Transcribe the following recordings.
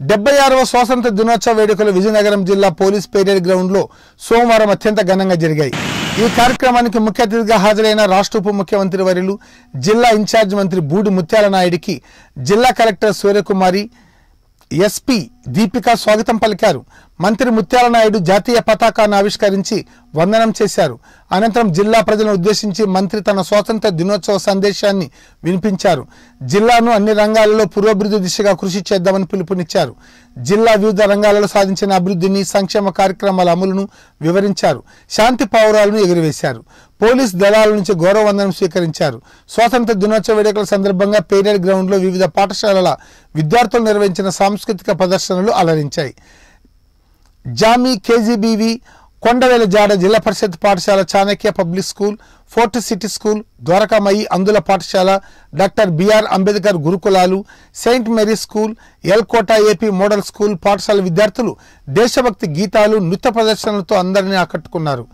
డెబ్బై ఆరవ స్వాతంత్ర దినోత్సవ వేడుకలు విజయనగరం జిల్లా పోలీస్ పెరేడ్ గ్రౌండ్లో సోమవారం అత్యంత ఘనంగా జరిగాయి. ఈ కార్యక్రమానికి ముఖ్య అతిథిగా హాజరైన రాష్ట్ర ఉప ముఖ్యమంత్రి వర్యులు జిల్లా ఇన్ఛార్జ్ మంత్రి బూడి ముత్యాల నాయుడికి జిల్లా కలెక్టర్ సూర్యకుమారి ఎస్పీ దీపిక స్వాగతం పలికారు. మంత్రి ముత్యాల నాయుడు జాతీయ పతాకాన్ని ఆవిష్కరించి వందనం చేశారు. అనంతరం జిల్లా ప్రజలను ఉద్దేశించి మంత్రి తన స్వాతంత్ర దినోత్సవ సందేశాన్ని వినిపించారు. జిల్లాను అన్ని రంగాలలో పురోభివృద్ధి దిశగా కృషి చేద్దామని పిలుపునిచ్చారు. జిల్లా వివిధ రంగాలలో సాధించిన అభివృద్ధిని సంక్షేమ కార్యక్రమాల అమలును వివరించారు. శాంతి పావురాలను ఎగురవేశారు. పోలీస్ దళాల నుంచి గౌరవ వందనం స్వీకరించారు. స్వాతంత్ర దినోత్సవ వేడుకల సందర్భంగా పేరేడ్ గ్రౌండ్లో వివిధ పాఠశాలల విద్యార్థులు నిర్వహించిన సాంస్కృతిక ప్రదర్శన ప్రదర్శనలు అలరించాయి. జామీ కేజీబీవి కొండవేల జాడ జిల్లా పరిషత్ పాఠశాల Chanakya public school fort city school Dwarakamayi అందుల పాఠశాల డాక్టర్ బిఆర్ అంబేద్కర్ గురుకులాలు saint Mary school Elkota AP model school పాఠశాల విద్యార్థులు దేశభక్తి గీతాలు నృత్య ప్రదర్శనలతో అందరినీ ఆకట్టుకున్నారు.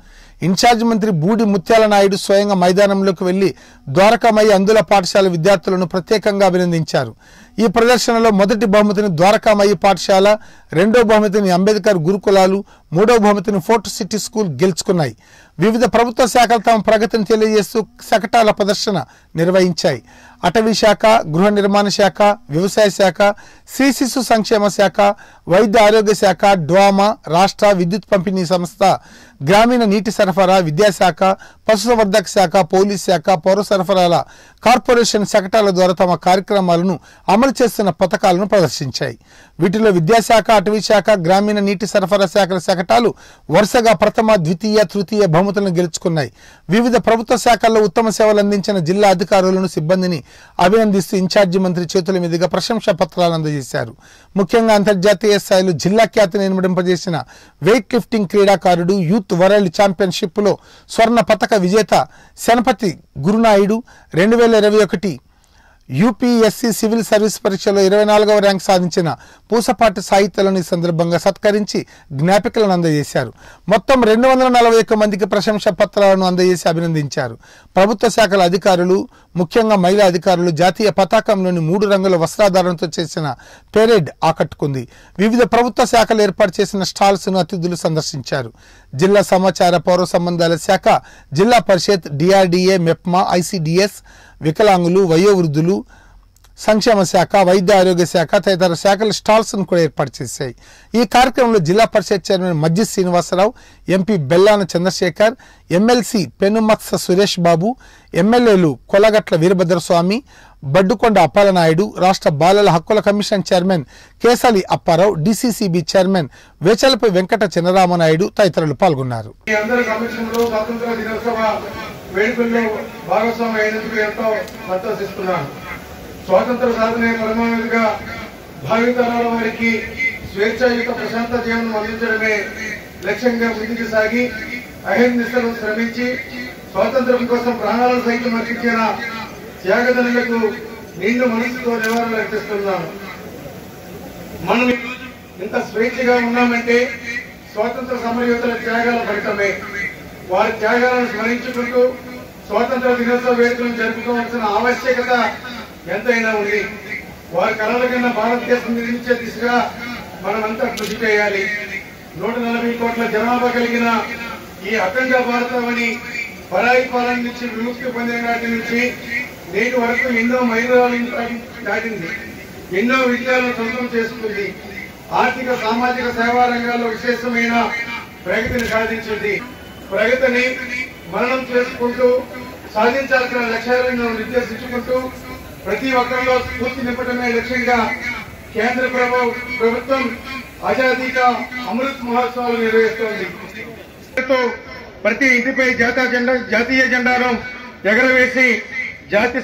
ఇన్ఛార్జ్ మంత్రి బూడి ముత్యాల నాయుడు స్వయంగా మైదానంలోకి వెళ్ళి ద్వారకామయ్య అందుల పాఠశాల విద్యార్థులను ప్రత్యేకంగా అభినందించారు. ఈ ప్రదర్శనలో మొదటి బహుమతిని ద్వారకామయ్య పాఠశాల రెండో బహుమతిని అంబేద్కర్ గురుకులాలు మూడవ బహుమతిని ఫోర్ట్ సిటీ స్కూల్ గెలుచుకున్నాయి. వివిధ ప్రభుత్వ శాఖలు తమ ప్రగతిని తెలియజేస్తూ శకటాల ప్రదర్శన నిర్వహించాయి. అటవీ శాఖ గృహ నిర్మాణ శాఖ వ్యవసాయ శాఖ శ్రీ శిశు సంక్షేమ శాఖ వైద్య ఆరోగ్య శాఖ డ్వామా రాష్ట్ర విద్యుత్ పంపిణీ సంస్థ గ్రామీణ నీటి సరఫరా విద్యాశాఖ పశుసంవర్ధక శాఖ పోలీస్ శాఖ పౌర సరఫరాల కార్పొరేషన్ శకటాల ద్వారా తమ కార్యక్రమాలను అమలు చేస్తున్న పథకాలను ప్రదర్శించాయి. వీటిలో విద్యాశాఖ అటవీ శాఖ గ్రామీణ నీటి సరఫరా శాఖల శకటాలు వరుసగా ప్రథమ ద్వితీయ తృతీయ బహుమతులను గెలుచుకున్నాయి. వివిధ ప్రభుత్వ శాఖల్లో ఉత్తమ సేవలు అందించిన జిల్లా అధికారులను సిబ్బందిని అభినందిస్తూ ఇన్ఛార్జి మంత్రి చేతుల మీదుగా ప్రశంసా పత్రాలు అందజేశారు. ముఖ్యంగా అంతర్జాతీయ స్థాయిలో జిల్లా ఖ్యాతిని నిర్మింపజేసిన వెయిట్ లిఫ్టింగ్ క్రీడాకారుడు యూత్ వరల్డ్ ఛాంపియన్షిప్లో స్వర్ణ పతక విజేత శనపతి గురునాయుడు రెండు వేల ఇరవై ఒకటి యూపీఎస్సీ సివిల్ సర్వీస్ పరీక్షలో ఇరవై నాలుగవ ర్యాంక్ సాధించిన పూసపాటి సాహిత్యాలను ఈ సందర్భంగా సత్కరించి జ్ఞాపికలను అందజేశారు. మొత్తం రెండు వందల నలభై ఒక్క మందికి ప్రశంసా పత్రాలను అందజేసి అభినందించారు. ప్రభుత్వ శాఖల అధికారులు ముఖ్యంగా మహిళా అధికారులు జాతీయ పతాకంలోని మూడు రంగుల వస్త్రాధారణతో చేసిన పెరేడ్ ఆకట్టుకుంది. వివిధ ప్రభుత్వ శాఖలు ఏర్పాటు చేసిన స్టాల్స్ను అతిథులు సందర్శించారు. జిల్లా సమాచార పౌర సంబంధాల శాఖ జిల్లా పరిషత్ డిఆర్డీఏ మెప్మా ఐసిడిఎస్ వికలాంగులు వయోవృద్ధులు సంక్షేమ శాఖ వైద్య ఆరోగ్య శాఖ తదితర శాఖల స్టాల్స్ను కూడా ఏర్పాటు చేశాయి. ఈ కార్యక్రమంలో Zilla Parishad chairman Majji Srinivasarao MP Bellana Chandrasekhar MLC Penumatsa Suresh Babu ఎమ్మెల్యేలు కొలగట్ల వీరభద్రస్వామి బడ్డుకొండ అప్పాలనాయుడు రాష్ట్ర బాలల హక్కుల commission chairman Kesali Apparao DCCB chairman Vechalapai Venkata Chinaramanaidu తదితరులు పాల్గొన్నారు. వేడుకల్లో భాగస్వామి అయినందుకు ఎంతో సంతోషిస్తున్నాను స్వాతంత్ర సాధనే పరమావధిగా భావితరాల వారికి స్వేచ్ఛాయుత ప్రశాంత జీవనం అందించడమే లక్ష్యంగా ముందుకు సాగి అహింసలు శ్రమించి స్వాతంత్రం కోసం ప్రాణాలను సైతం అర్పించిన త్యాగదనులకు నిండు మనసుతో నివారణ అర్పిస్తున్నాను. మనం ఇంత స్వేచ్ఛగా ఉన్నామంటే స్వాతంత్ర సమరయోధుల త్యాగాల ఫలితమే. వారి త్యాగాలను స్మరించుకుంటూ స్వాతంత్ర దినోత్సవ వేడుకలను జరుపుకోవాల్సిన ఆవశ్యకత ఎంతైనా ఉంది. వారి కళల కన్నా భారతదేశం నిర్మించే దిశగా మనమంతా కృషి చేయాలి. నూట నలభై కోట్ల జనాభా కలిగిన ఈ అఖండ భారతమని పరాయి పాలన నుంచి విముక్తి పొందిన నాటి నుంచి నేటి వరకు ఎన్నో మైలురాలను దాటింది. ఎన్నో విజయాలను సొంతం చేసుకుంది. ఆర్థిక సామాజిక సేవా రంగాల్లో విశేషమైన ప్రగతిని సాధించింది. ప్రగతిని మరణం చేసుకుంటూ సాధించాల్సిన లక్ష్యాలను నిర్దేశించుకుంటూ ప్రతి ఒక్కరిలో స్ఫూర్తి నింపడమే లక్ష్యంగా కేంద్ర ప్రభుత్వం ఆజాదీగా అమృత్ మహోత్సవాలు నిర్వహిస్తోంది. ప్రతి ఇంటిపై జాతీయ జెండా జాతీయ జెండాను ఎగరవేసి జాతి